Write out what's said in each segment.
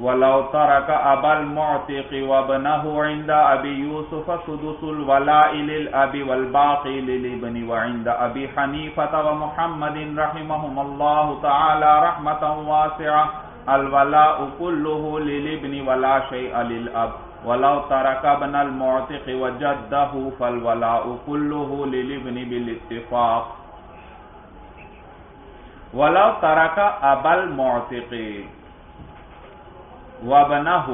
ولو ترك ابا المعتق وابنه عند ابي يوسف سدس الولاء للاب والباقي للابن وعند ابي حنيفه ومحمد رحمهم الله تعالى رحمه واسعه الولاء كله للابن ولا شيء للاب ولو ترك ابن المعتق وجده فالولاء كله للابن بالاتفاق. ولو ترك ابا المعتق وبنہ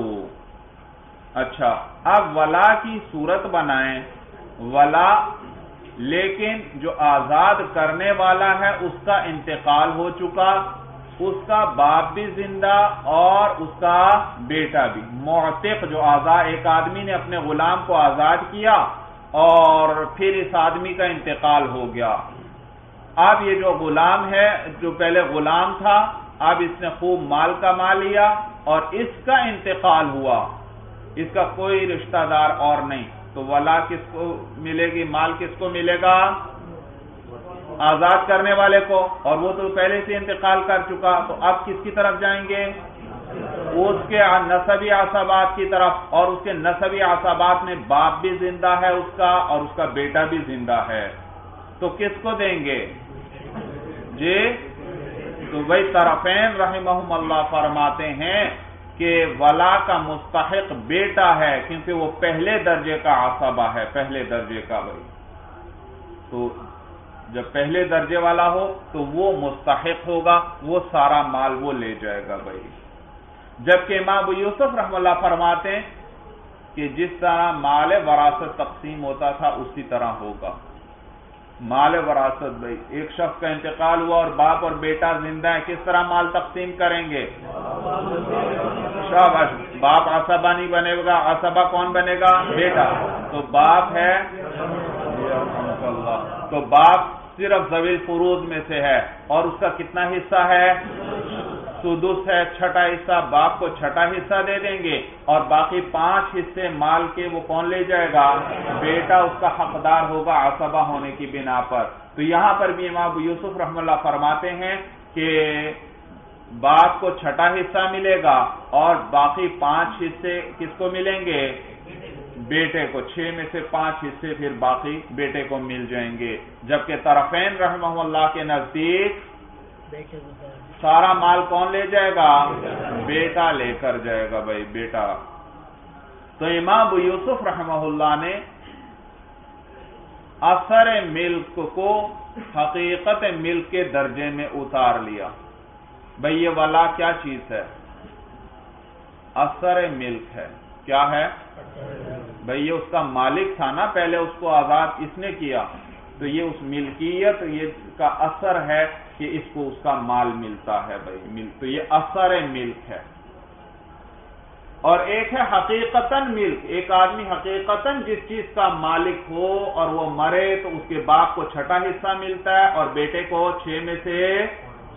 اچھا اب ولا کی صورت بنائیں۔ ولا، لیکن جو آزاد کرنے والا ہے، اس کا انتقال ہو چکا۔ اس کا باپ بھی زندہ اور اس کا بیٹا بھی۔ معتق، جو آزاد، ایک آدمی نے اپنے غلام کو آزاد کیا اور پھر اس آدمی کا انتقال ہو گیا۔ اب یہ جو غلام ہے، جو پہلے غلام تھا، اب اس نے خوب مال کما لیا۔ اور اس کا انتقال ہوا۔ اس کا کوئی رشتہ دار اور نہیں۔ تو ولا کس کو ملے گی؟ مال کس کو ملے گا؟ آزاد کرنے والے کو۔ اور وہ تو پہلے سے انتقال کر چکا۔ تو اب کس کی طرف جائیں گے؟ اس کے نصبی عصبات کی طرف۔ اور اس کے نصبی عصبات میں باپ بھی زندہ ہے اس کا اور اس کا بیٹا بھی زندہ ہے۔ تو کس کو دیں گے؟ جی؟ تو بھائی طرفین رحمہم اللہ فرماتے ہیں کہ ولا کا مستحق بیٹا ہے کیونکہ وہ پہلے درجے کا عصبہ ہے، پہلے درجے کا بھائی۔ تو جب پہلے درجے والا ہو تو وہ مستحق ہوگا، وہ سارا مال وہ لے جائے گا بھائی۔ جبکہ امام ابو یوسف رحم اللہ فرماتے ہیں کہ جس طرح مال وراثت تقسیم ہوتا تھا، اسی طرح ہوگا۔ مال وراثت، بھائی۔ ایک شخص کا انتقال ہوا اور باپ اور بیٹا زندہ ہے کس طرح مال تقسیم کریں گے؟ شاباش، باپ آسبا نہیں بنے گا آسبا کون بنے گا؟ بیٹا۔ تو باپ ہے؟ تو باپ صرف زویل فروز میں سے ہے اور اس کا کتنا حصہ ہے؟ سدس ہے، چھٹا حصہ، باپ کو چھٹا حصہ دے دیں گے اور باقی پانچ حصے مال کے وہ کون لے جائے گا؟ بیٹا اس کا حقدار ہوگا آسبا ہونے کی بنا پر۔ تو یہاں پر بھی امام یوسف رحم اللہ فرماتے ہیں کہ باپ کو چھٹا حصہ ملے گا اور باقی پانچ حصے کس کو ملیں گے؟ بیٹے کو۔ چھ میں سے پانچ حصے پھر باقی بیٹے کو مل جائیں گے۔ جبکہ طرفین رحمہ اللہ کے نزدیک سارا مال کون لے جائے گا؟ بیٹا لے کر جائے گا بھائی، بیٹا۔ تو امام ابو یوسف رحمہ اللہ نے اثر ملک کو حقیقت ملک کے درجے میں اتار لیا۔ بھائی، یہ والا کیا چیز ہے؟ اثر ملک ہے۔ کیا ہے؟ بھائی، یہ اس کا مالک تھا نا، پہلے اس کو آزاد اس نے کیا۔ تو یہ اس ملکیت، یہ کا اثر ہے۔ کہ اس کو اس کا مال ملتا ہے بھائی تو یہ اثر ملک ہے۔ اور ایک ہے حقیقتاً ملک۔ ایک آدمی حقیقتاً جس چیز کا مالک ہو اور وہ مرے تو اس کے باپ کو چھٹا حصہ ملتا ہے اور بیٹے کو چھ میں سے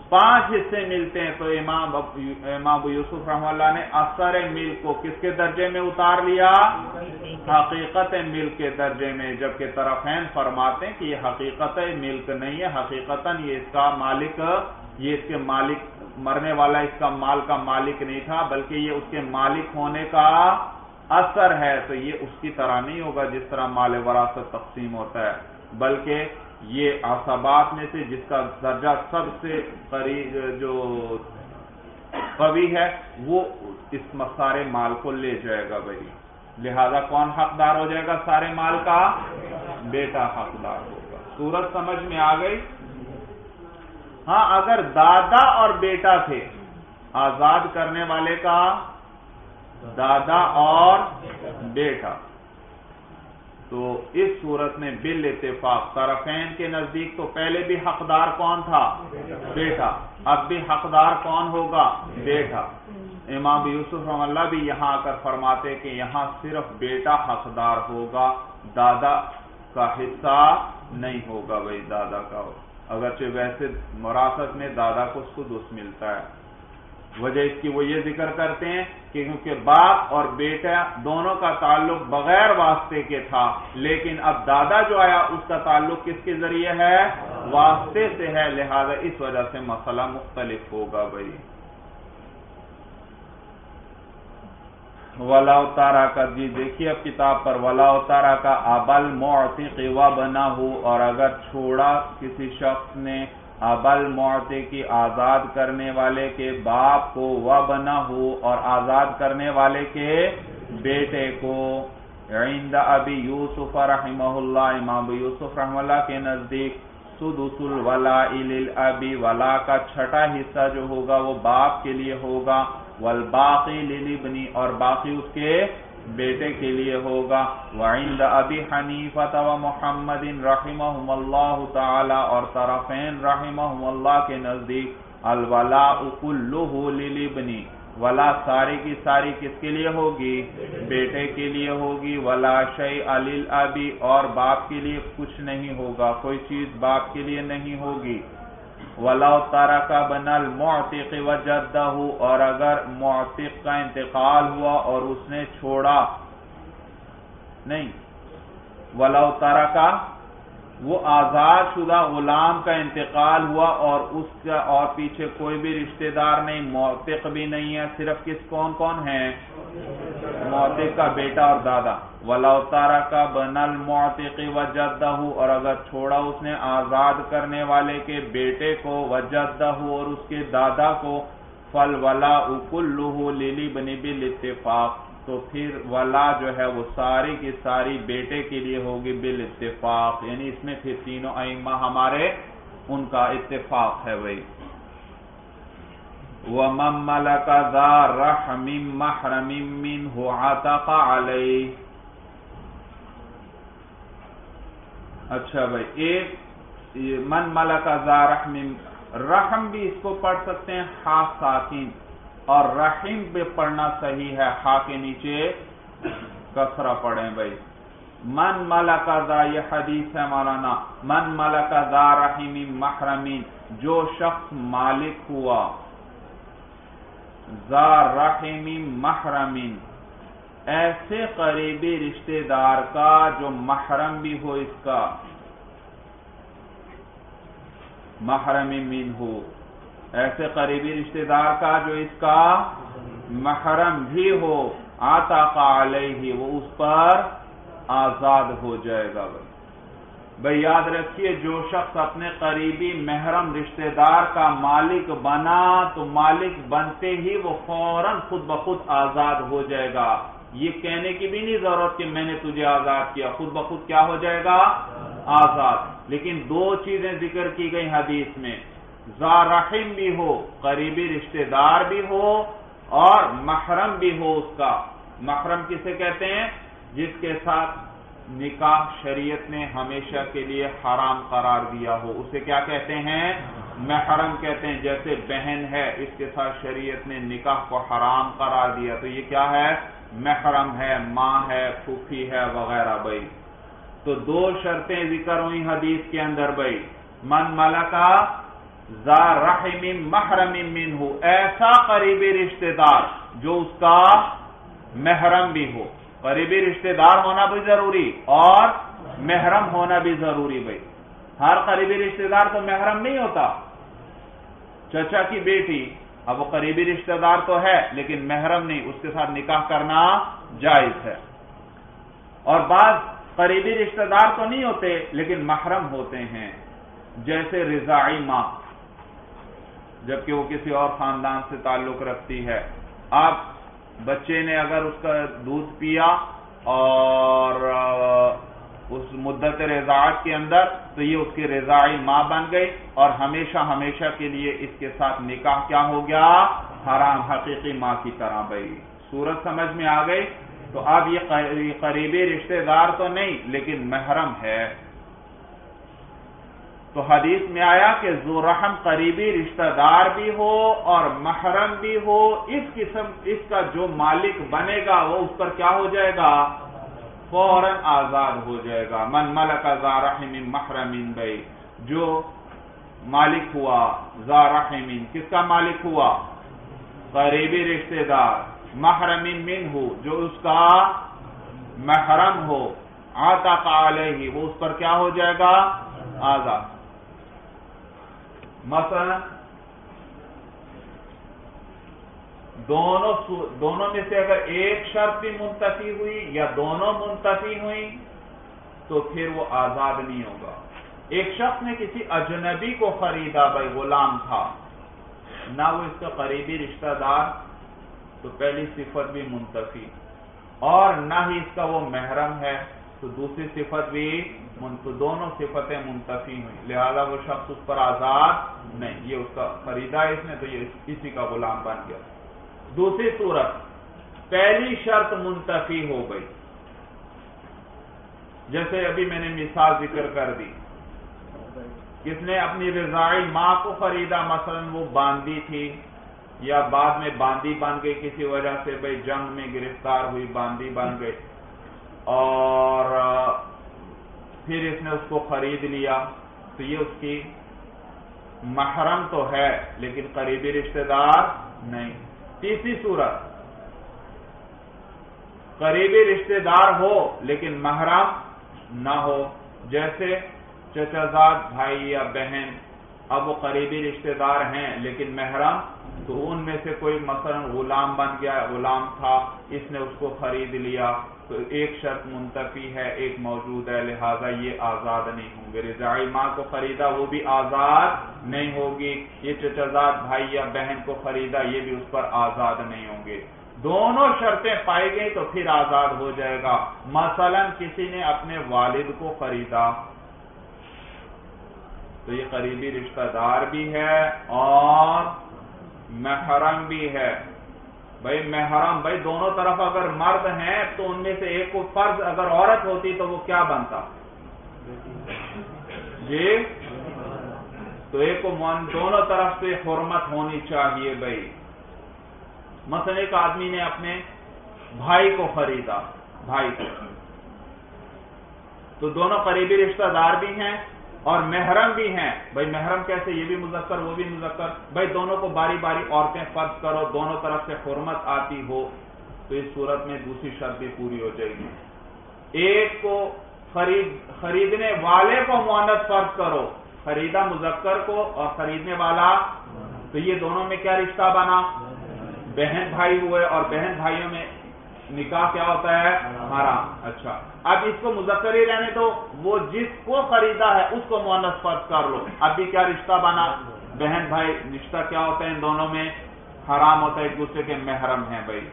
پانچ حصے ملتے ہیں تو امام امام یوسف رحم اللہ نے اثر ملک کو کس کے درجے میں اتار لیا؟ حقیقت ملک کے درجے میں، جبکہ طرفین فرماتے ہیں کہ یہ حقیقت ملک نہیں ہے، حقیقتاً یہ اس کا مالک، یہ اس کے مالک مرنے والا اس کا مال کا مالک نہیں تھا، بلکہ یہ اس کے مالک ہونے کا اثر ہے۔ تو یہ اس کی طرح نہیں ہوگا جس طرح مال وراثت تقسیم ہوتا ہے، بلکہ یہ آسابات میں سے جس کا درجہ سب سے قریب جو قوی ہے، وہ اس سارے مال کو لے جائے گا بھائی۔ لہذا کون حقدار ہو جائے گا سارے مال کا؟ بیٹا حقدار ہوگا۔ صورت سمجھ میں آ گئی؟ ہاں اگر دادا اور بیٹا تھے، آزاد کرنے والے کا دادا اور بیٹا۔ تو اس صورت میں بل اتفاق طرفین کے نزدیک تو پہلے بھی حقدار کون تھا؟ بیٹا۔ اب بھی حقدار کون ہوگا؟ بیٹا۔ امام یوسف رحم اللہ بھی یہاں آ کر فرماتے کہ یہاں صرف بیٹا حقدار ہوگا، دادا کا حصہ نہیں ہوگا بھائی، دادا کا۔ اگرچہ ویسے مراثت میں دادا کو خود اس ملتا ہے۔ وجہ اس کی وہ یہ ذکر کرتے ہیں کہ کیونکہ باپ اور بیٹا دونوں کا تعلق بغیر واسطے کے تھا، لیکن اب دادا جو آیا اس کا تعلق کس کے ذریعے ہے؟ واسطے سے ہے، لہذا اس وجہ سے مسئلہ مختلف ہوگا بھائی۔ ولا اتارا کا جی دیکھیے اب کتاب پر، ولا اتارا کا ابل معتق و بنا ہو اور اگر چھوڑا کسی شخص نے ابل معتے کی آزاد کرنے والے کے باپ کو و ہو اور آزاد کرنے والے کے بیٹے کو عند ابی یوسف رحمہ اللہ، امام یوسف رحم اللہ کے نزدیک سدس الولا ابی ولا کا چھٹا حصہ جو ہوگا وہ باپ کے لیے ہوگا، والباقی للابنی اور باقی اس کے بیٹے کے لیے ہوگا۔ وعند ابی حنیفت و محمد رحمہم اللہ تعالی اور طرفین رحمہم اللہ کے نزدیک۔ الولاء کلہ للابنی ولا ساری کی ساری کس کے لیے ہوگی؟ بیٹے کے لیے ہوگی۔ ولا شی علیل ابی اور باپ کے لیے کچھ نہیں ہوگا۔ کوئی چیز باپ کے لیے نہیں ہوگی۔ ولا تارا کا بنل معتق و جدہ اور اگر معتق کا انتقال ہوا اور اس نے چھوڑا، نہیں ولا تارا کا وہ آزاد شدہ غلام کا انتقال ہوا اور اس کا اور پیچھے کوئی بھی رشتہ دار نہیں موتق بھی نہیں ہے، صرف کس، کون کون ہیں؟ موتق کا بیٹا اور دادا۔ ولا تارا کا بنل موتق و اور اگر چھوڑا اس نے آزاد کرنے والے کے بیٹے کو وجدہ اور اس کے دادا کو فل ولا اکل لیلی بنی بل اتفاق تو پھر ولا جو ہے وہ ساری کی ساری بیٹے کے لیے ہوگی بال اتفاق یعنی اس میں پھر تینوں ائمہ ہمارے ان کا اتفاق ہے وہی وَمَن مَلَكَ ذَا رَحْمٍ مَحْرَمٍ مِّنْهُ عَتَقَ عَلَيْهِ اچھا بھائی، ایک من ملک ذا رحم رحم بھی اس کو پڑھ سکتے ہیں خاص ساکین، اور رحیم پہ پڑھنا صحیح ہے خا کے نیچے کسرا پڑھیں بھائی۔ من مالا کا یہ حدیث ہے مولانا، من مالا کا دا رحیم محرمین جو شخص مالک ہوا۔ زا رحیم محرمین ایسے قریبی رشتہ دار کا جو محرم بھی ہو اس کا۔ محرم من ہو ایسے قریبی رشتہ دار کا جو اس کا محرم بھی ہو آتا کا علیہ، وہ اس پر آزاد ہو جائے گا۔ بھائی بھائی یاد رکھیے، جو شخص اپنے قریبی محرم رشتہ دار کا مالک بنا، تو مالک بنتے ہی وہ فوراً خود بخود آزاد ہو جائے گا۔ یہ کہنے کی بھی نہیں ضرورت کہ میں نے تجھے آزاد کیا، خود بخود کیا ہو جائے گا؟ آزاد۔ لیکن دو چیزیں ذکر کی گئی حدیث میں۔ رحم بھی ہو، قریبی رشتہ دار بھی ہو اور محرم بھی ہو اس کا۔ محرم کسے کہتے ہیں؟ جس کے ساتھ نکاح شریعت نے ہمیشہ کے لیے حرام قرار دیا ہو۔ اسے کیا کہتے ہیں؟ محرم کہتے ہیں، جیسے بہن ہے، اس کے ساتھ شریعت نے نکاح کو حرام قرار دیا۔ تو یہ کیا ہے؟ محرم ہے، ماں ہے، پھوپھی ہے وغیرہ بھائی۔ تو دو شرطیں ذکر ہوئی حدیث کے اندر بھائی۔ من ملکا رحم محرم من ہو ایسا قریبی رشتہ دار جو اس کا محرم بھی ہو۔ قریبی رشتہ دار ہونا بھی ضروری اور محرم ہونا بھی ضروری بھائی۔ ہر قریبی رشتہ دار تو محرم نہیں ہوتا۔ چچا کی بیٹی۔ اب وہ قریبی رشتہ دار تو ہے، لیکن محرم نہیں، اس کے ساتھ نکاح کرنا جائز ہے۔ اور بعض قریبی رشتہ دار تو نہیں ہوتے، لیکن محرم ہوتے ہیں۔ جیسے رضائی ماں، جبکہ وہ کسی اور خاندان سے تعلق رکھتی ہے۔ اب بچے نے اگر اس کا دودھ پیا اور اس مدت رضاعت کے اندر تو یہ اس کی رضائی ماں بن گئی اور ہمیشہ ہمیشہ کے لیے اس کے ساتھ نکاح کیا ہو گیا؟ حرام، حقیقی ماں کی طرح بھائی۔ سورج سمجھ میں آ گئی؟ تو اب یہ قریبی رشتہ دار تو نہیں، لیکن محرم ہے۔ تو حدیث میں آیا کہ رحم قریبی رشتہ دار بھی ہو اور محرم بھی ہو، اس قسم، اس کا جو مالک بنے گا وہ اس پر کیا ہو جائے گا؟ فوراً آزاد ہو جائے گا۔ من ملک رحم محرم بھائی جو مالک ہوا زارحم کس کا مالک ہوا؟ قریبی رشتہ دار۔ محرم من ہو، جو اس کا محرم ہو۔ آتا علیہ، وہ اس پر کیا ہو جائے گا؟ آزاد۔ مثلا دونوں دونوں میں سے اگر ایک شرط بھی منتفی ہوئی یا دونوں منتفی ہوئی، تو پھر وہ آزاد نہیں ہوگا۔ ایک شخص نے کسی اجنبی کو خریدا، بھائی غلام تھا، نہ وہ اس کا قریبی رشتہ دار، تو پہلی صفت بھی منتفی۔ اور نہ ہی اس کا وہ محرم ہے، تو دوسری صفت بھی دونوں صفتیں منتفی ہوئی۔ لہذا وہ شخص اس پر آزاد نہیں۔ یہ اس کا خریدا اس نے، تو یہ کسی کا غلام بن گیا۔ دوسری صورت، پہلی شرط منتفی ہو گئی۔ جیسے ابھی میں نے مثال ذکر کر دی۔ کس نے اپنی رضائی ماں کو خریدا؟ مثلا وہ باندھی تھی یا بعد میں باندھی بن گئی کسی وجہ سے بھائی جنگ میں گرفتار ہوئی، باندھی بن گئی۔ اور پھر اس نے اس کو خرید لیا۔ تو یہ اس کی محرم تو ہے، لیکن قریبی رشتہ دار نہیں۔ تیسری صورت۔ قریبی رشتہ دار ہو لیکن محرم نہ ہو، جیسے چچا زاد بھائی یا بہن اب وہ قریبی رشتہ دار ہیں لیکن محرم تو ان میں سے کوئی مثلا غلام بن گیا، غلام تھا، اس نے اس کو خرید لیا، تو ایک شرط منتفی ہے، ایک موجود ہے، لہذا یہ آزاد نہیں ہوں گے۔ رضائی ماں کو خریدا، وہ بھی آزاد نہیں ہوگی۔ یہ چچزاد بھائی یا بہن کو خریدا، یہ بھی اس پر آزاد نہیں ہوں گے۔ دونوں شرطیں پائی گئی تو پھر آزاد ہو جائے گا۔ مثلا کسی نے اپنے والد کو خریدا، تو یہ قریبی رشتہ دار بھی ہے اور محرم بھی ہے۔ بھائی محرم، بھائی دونوں طرف اگر مرد ہیں تو ان میں سے ایک کو فرض اگر عورت ہوتی تو وہ کیا بنتا؟ جی؟ تو ایک کو دونوں طرف سے حرمت ہونی چاہیے بھائی۔ مثلا ایک آدمی نے اپنے بھائی کو خریدا، بھائی کو۔ تو دونوں قریبی رشتہ دار بھی ہیں اور محرم بھی ہیں۔ بھائی محرم کیسے؟ یہ بھی مذکر، وہ بھی مذکر۔ بھائی دونوں کو باری باری عورتیں فرض کرو، دونوں طرف سے حرمت آتی ہو تو اس صورت میں دوسری شرط بھی پوری ہو جائے گی۔ ایک کو خرید، خریدنے والے کو معنت فرض کرو، خریدا مذکر کو اور خریدنے والا۔ تو یہ دونوں میں کیا رشتہ بنا؟ بہن بھائی ہوئے اور بہن بھائیوں میں نکاح کیا ہوتا ہے؟ حرام. اچھا. اب اس کو مذکر ہی رہنے تو وہ جس کو خریدا ہے، اس کو مونس فرض کر لو. اب بھی کیا رشتہ بنا؟ بہن بھائی، رشتہ کیا ہوتا ہے ان دونوں میں؟ حرام ہوتا ہے ایک دوسرے کے محرم ہیں بھائی.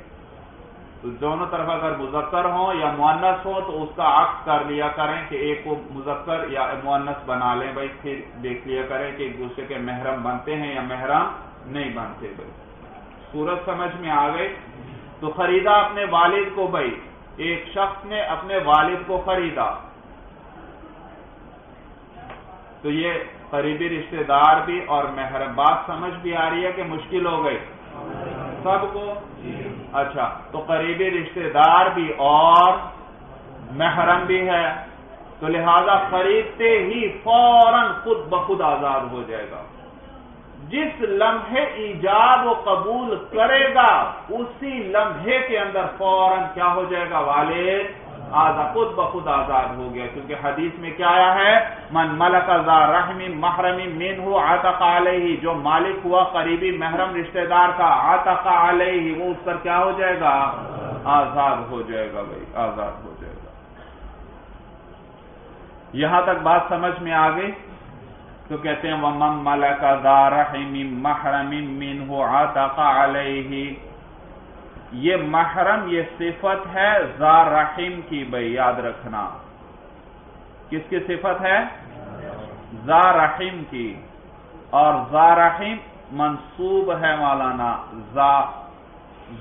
تو دونوں طرف اگر مذکر ہوں یا مونس ہو، تو اس کا عکس کر لیا کریں کہ ایک کو مذکر یا مونس بنا لیں بھائی. پھر دیکھ لیا کریں کہ ایک دوسرے کے محرم بنتے ہیں یا محرم نہیں بنتے بھائی. سورج سمجھ میں آ گئی تو خریدا اپنے والد کو بھائی۔ ایک شخص نے اپنے والد کو خریدا۔ تو یہ قریبی رشتہ دار بھی اور محرم بات سمجھ بھی آ رہی ہے کہ مشکل ہو گئی۔ سب کو؟ اچھا تو قریبی رشتہ دار بھی اور محرم بھی ہے۔ تو لہذا خریدتے ہی فوراً خود بخود آزاد ہو جائے گا۔ جس لمحے ایجاب و قبول کرے گا، اسی لمحے کے اندر فوراً کیا ہو جائے گا؟ والد آزاد خود بخود آزاد ہو گیا۔ کیونکہ حدیث میں کیا آیا ہے؟ من ملک رحمی محرمی مین ہو علیہ، جو مالک ہوا قریبی محرم رشتہ دار کا آتق علیہ، وہ اس پر کیا ہو جائے گا؟ آزاد ہو جائے گا بھائی، آزاد ہو جائے گا۔ یہاں تک بات سمجھ میں آ گئی؟ تو کہتے ہیں، وَمَن مَلَكَ ذَا رَحِمٍ مَحْرَمٍ مِّنْهُ عَتَقَ عَلَيْهِ۔ یہ محرم، یہ صفت ہے ذا رحم کی بھئی یاد رکھنا۔ کس کی صفت ہے؟ ذا رحم کی۔ اور ذا رحم منصوب ہے مولانا، ذا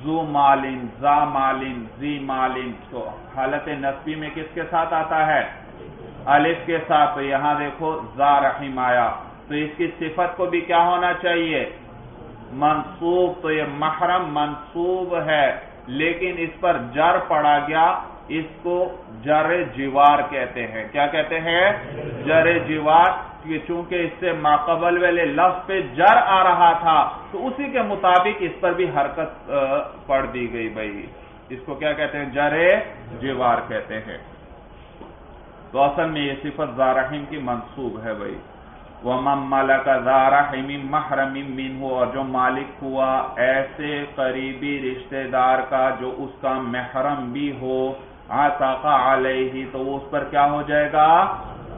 زو مالن ذا مالن زی مالن تو حالت نصبی میں کس کے ساتھ آتا ہے؟ الف کے ساتھ تو یہاں دیکھو زا رحیم آیا۔ تو اس کی صفت کو بھی کیا ہونا چاہیے؟ منصوب، تو یہ محرم منصوب ہے، لیکن اس پر جر پڑا گیا، اس کو جر جیوار کہتے ہیں۔ کیا کہتے ہیں؟ جر جیوار چونکہ اس سے ماقبل والے لفظ پہ جر آ رہا تھا، تو اسی کے مطابق اس پر بھی حرکت پڑ دی گئی بھائی۔ اس کو کیا کہتے ہیں؟ جر جیوار کہتے ہیں۔ تو اصل میں یہ صفت زارحیم کی منصوب ہے بھائی۔ وہ مملا کا زارا محرم من ہو اور جو مالک ہوا ایسے قریبی رشتہ دار کا جو اس کا محرم بھی ہو آتا علیہ تو اس پر کیا ہو جائے گا؟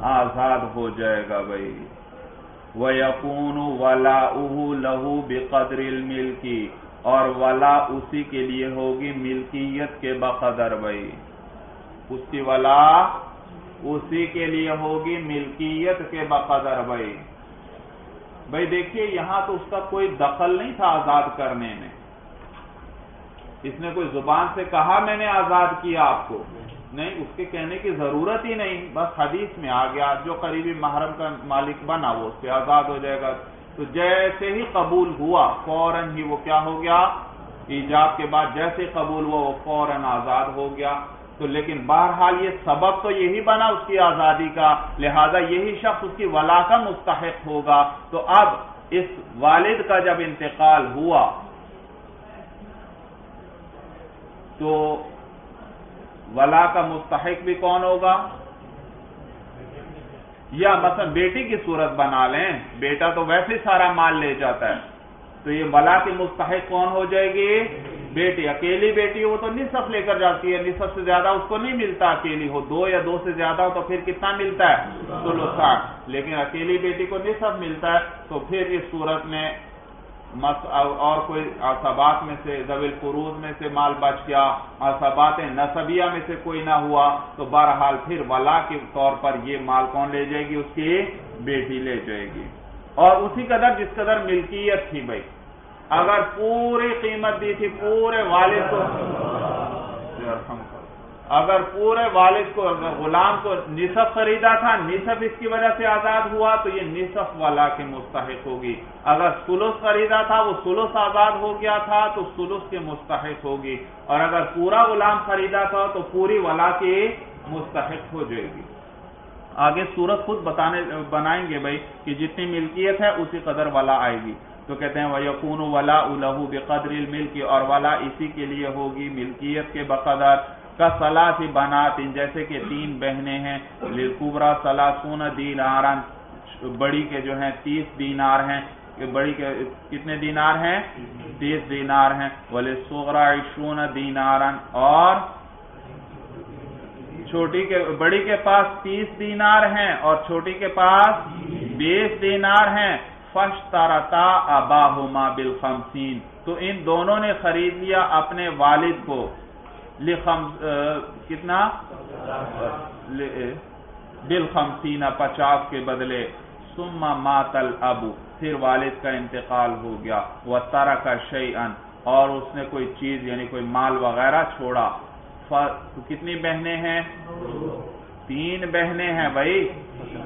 آزاد ہو جائے گا بھائی۔ وہ یقون ولا لہو بقدر الملکی اور ولا اسی کے لیے ہوگی ملکیت کے بقدر بھائی۔ اس کی ولا اسی کے لیے ہوگی ملکیت کے بقدر بھائی بھائی دیکھیے، یہاں تو اس کا کوئی دخل نہیں تھا آزاد کرنے میں۔ اس نے کوئی زبان سے کہا میں نے آزاد کیا آپ کو؟ نہیں، اس کے کہنے کی ضرورت ہی نہیں۔ بس حدیث میں آ گیا، جو قریبی محرم کا مالک بنا، وہ اس سے آزاد ہو جائے گا۔ تو جیسے ہی قبول ہوا، فوراً ہی وہ کیا ہو گیا؟ ایجاب کے بعد جیسے قبول ہوا، وہ فوراً آزاد ہو گیا۔ تو لیکن بہرحال یہ سبب تو یہی بنا اس کی آزادی کا، لہذا یہی شخص اس کی ولا کا مستحق ہوگا۔ تو اب اس والد کا جب انتقال ہوا، تو ولا کا مستحق بھی کون ہوگا؟ یا مثلا بیٹی کی صورت بنا لیں۔ بیٹا تو ویسے سارا مال لے جاتا ہے۔ تو یہ ولا کی مستحق کون ہو جائے گی؟ بیٹی، اکیلی بیٹی ہو تو نصف لے کر جاتی ہے، نصف سے زیادہ اس کو نہیں ملتا اکیلی ہو، دو یا دو سے زیادہ ہو تو پھر کتنا ملتا ہے؟ سولو لیکن اکیلی بیٹی کو نصف ملتا ہے تو پھر اس صورت میں اور کوئی آسابات میں سے زویل فروز میں سے مال بچ گیا آسابات نصبیہ میں سے کوئی نہ ہوا تو بہرحال پھر ولا کے طور پر یہ مال کون لے جائے گی؟ اس کی بیٹی لے جائے گی۔ اور اسی قدر جس قدر ملکیت تھی بھائی۔ اگر پوری قیمت دی تھی پورے والد کو۔ اگر پورے والد کو غلام کو نصف خریدا تھا، نصف اس کی وجہ سے آزاد ہوا، تو یہ نصف والا کے مستحق ہوگی۔ اگر سلس خریدا تھا، وہ سلس آزاد ہو گیا تھا، تو سلس کے مستحق ہوگی۔ اور اگر پورا غلام خریدا تھا، تو پوری ولا کے مستحق ہو جائے گی۔ آگے صورت خود بتانے، بنائیں گے بھائی کہ جتنی ملکیت ہے، اسی قدر ولا آئے گی۔ تو کہتے ہیں وہ یقون ولا الہو بقدر الملک اور ولا اسی کے لیے ہوگی ملکیت کے بقدر کا سلاسی بنات، جیسے کہ تین بہنیں ہیں للکبرا سلاسون دینارن بڑی کے جو ہیں تیس دینار ہیں۔ بڑی کے کتنے دینار ہیں؟ تیس دینار ہیں۔ بولے سغرا عشون دینارن اور چھوٹی کے، بڑی کے پاس تیس دینار ہیں اور چھوٹی کے پاس بیس دینار ہیں۔ فش تارتا اباہما بالخمسین تو ان دونوں نے خرید لیا اپنے والد کو۔ کتنا؟ دل پچاس کے بدلے۔ سما ماتل ابو پھر والد کا انتقال ہو گیا۔ وہ تارا کا شعی اور اس نے کوئی چیز یعنی کوئی مال وغیرہ چھوڑا۔ کتنی بہنیں ہیں؟ تین بہنیں ہیں بھائی۔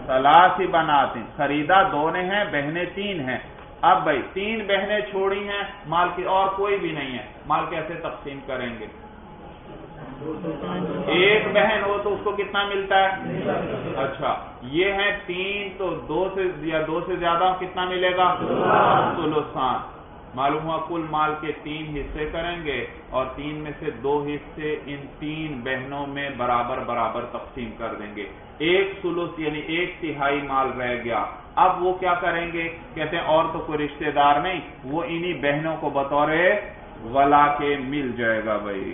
سلاس ہی بناتے خریدا دونے ہیں، بہنیں تین ہیں۔ اب بھائی، تین بہنیں چھوڑی ہیں، مال کی اور کوئی بھی نہیں ہے۔ مال کیسے تقسیم کریں گے؟ ایک بہن ہو تو اس کو کتنا ملتا ہے؟ اچھا یہ ہے تین تو دو سے یا دو سے زیادہ کتنا ملے گا؟ سلوسان۔ معلوم ہوا کل مال کے تین حصے کریں گے اور تین میں سے دو حصے ان تین بہنوں میں برابر برابر تقسیم کر دیں گے۔ ایک سلوس یعنی ایک تہائی مال رہ گیا۔ اب وہ کیا کریں گے؟ کہتے ہیں اور تو کوئی رشتہ دار نہیں، وہ انہی بہنوں کو بطور ولا کے مل جائے گا بھائی۔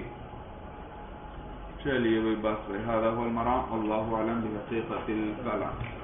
چلیے بھائی، بس اللہ عالم بحقیقت الکلام۔